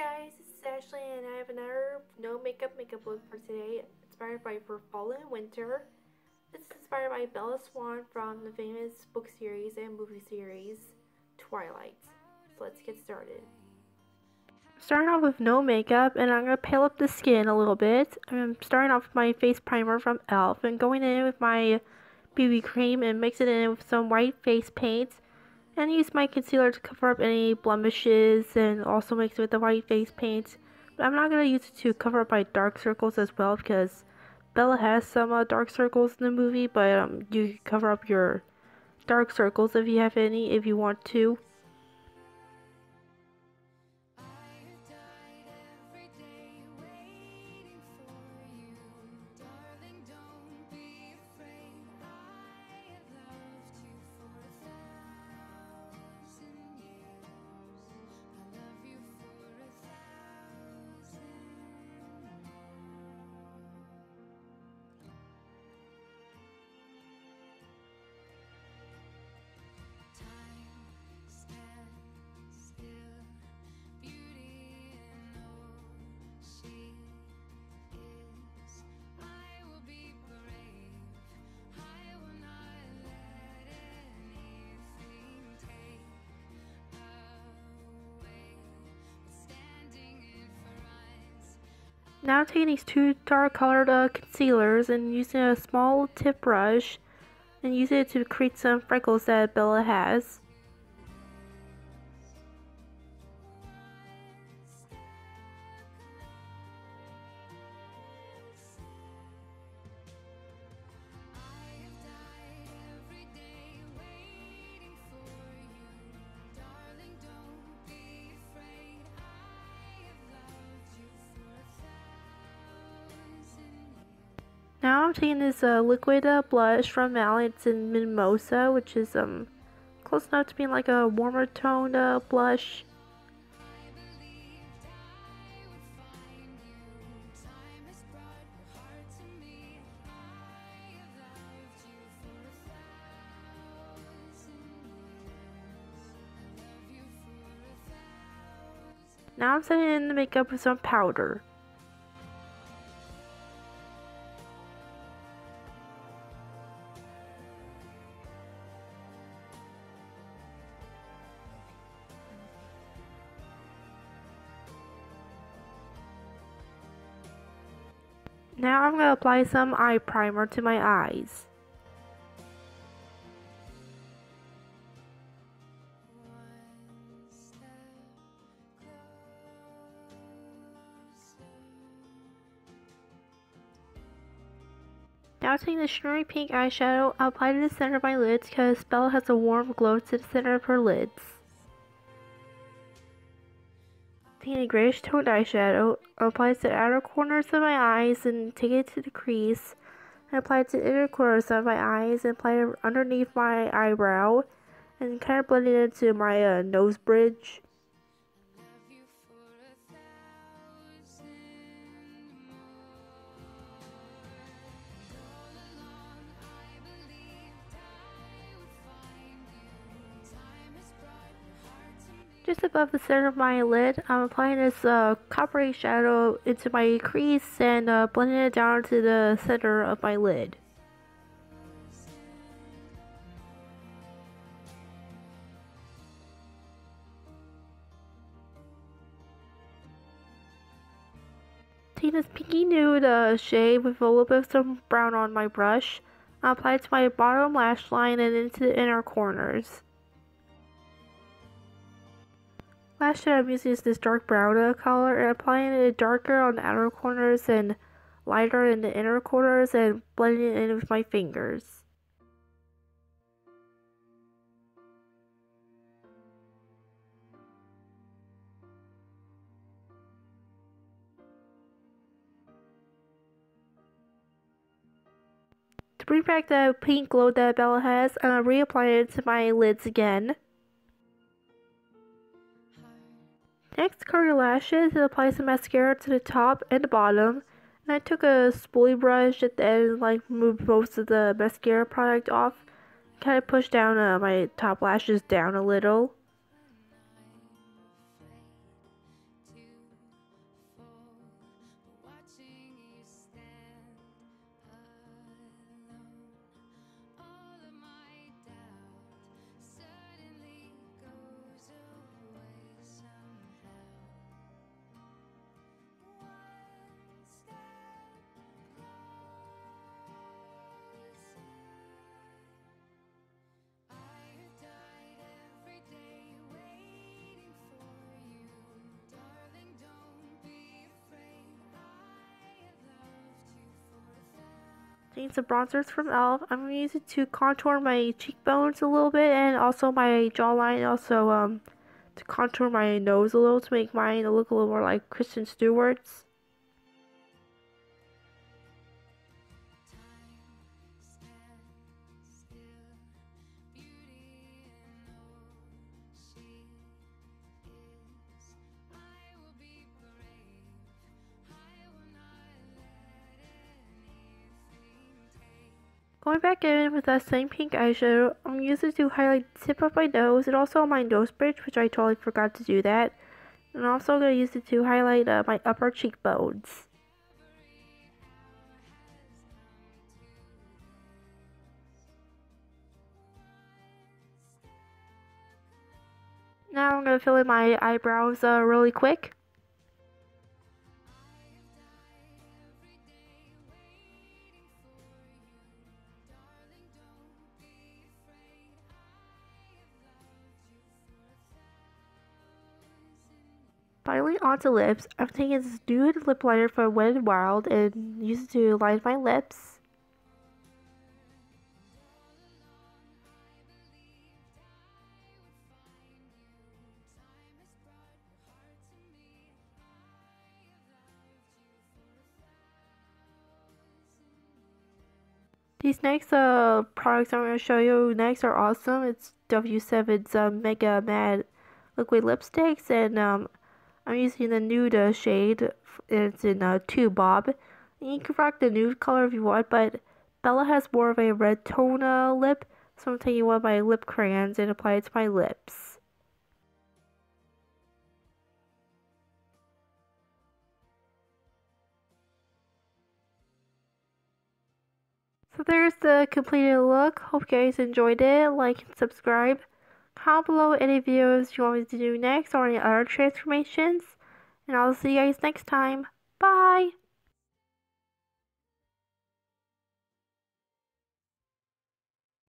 guys, this is Ashley and I have another no makeup makeup look for today, inspired by For Fall and Winter. This is inspired by Bella Swan from the famous book series and movie series Twilight. So let's get started. Starting off with no makeup and I'm going to pale up the skin a little bit. I'm starting off with my face primer from e.l.f. and going in with my BB cream and mixing it in with some white face paint and use my concealer to cover up any blemishes and also mix it with the white face paint. But I'm not going to use it to cover up my dark circles as well because Bella has some uh, dark circles in the movie, but um, you can cover up your dark circles if you have any if you want to. Now taking these two dark colored uh, concealers and using a small tip brush and using it to create some freckles that Bella has. Now I'm taking this uh, liquid uh, blush from Mal. It's in Mimosa, which is um close enough to being like a warmer toned uh, blush. Now I'm setting in the makeup with some powder. Now I'm going to apply some eye primer to my eyes. Now taking the shimmery pink eyeshadow, I'll apply it to the center of my lids because Bella has a warm glow to the center of her lids. A grayish toned eyeshadow, apply it to the outer corners of my eyes and take it to the crease. I apply it to the inner corners of my eyes and apply it underneath my eyebrow and kind of blend it into my uh, nose bridge. Just above the center of my lid, I'm applying this uh, coppery shadow into my crease and uh, blending it down to the center of my lid. Taking this pinky nude uh, shade with a little bit of some brown on my brush, I apply it to my bottom lash line and into the inner corners. Last shade I'm using is this dark brown color and applying it darker on the outer corners and lighter in the inner corners and blending it in with my fingers. To bring back the pink glow that Bella has, I'm reapplying it to my lids again. Next, curl lashes and apply some mascara to the top and the bottom. And I took a spoolie brush at the end and like moved most of the mascara product off. Kind of pushed down uh, my top lashes down a little. Taking some bronzers from e.l.f. I'm going to use it to contour my cheekbones a little bit and also my jawline. Also, um, to contour my nose a little to make mine look a little more like Kristen Stewart's. Going back in with that same pink eyeshadow, I'm using it to highlight the tip of my nose and also my nose bridge, which I totally forgot to do that. And I'm also going to use it to highlight uh, my upper cheekbones. Now I'm going to fill in my eyebrows uh, really quick. Finally, onto lips. I'm taking this nude lip liner from Wet n Wild and use it to line my lips. These next uh, products I'm going to show you next are awesome. It's W7's uh, Mega Matte Liquid Lipsticks and um, I'm using the nude shade. It's in a uh, 2 Bob. And you can rock the nude color if you want, but Bella has more of a red tone uh, lip, so I'm taking one of my lip crayons and apply it to my lips. So there's the completed look. Hope you guys enjoyed it. Like and subscribe. Comment below any videos you want me to do next or any other transformations. And I'll see you guys next time. Bye!